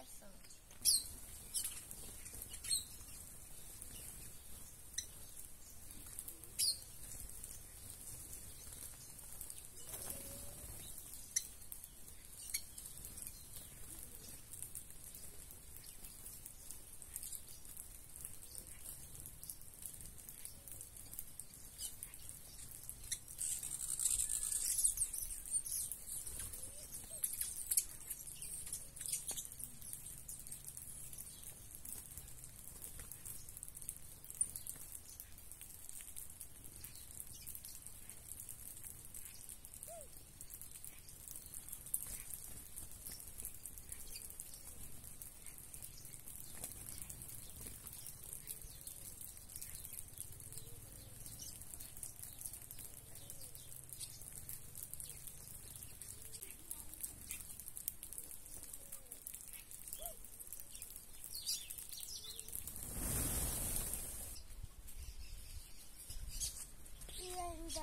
eso. 的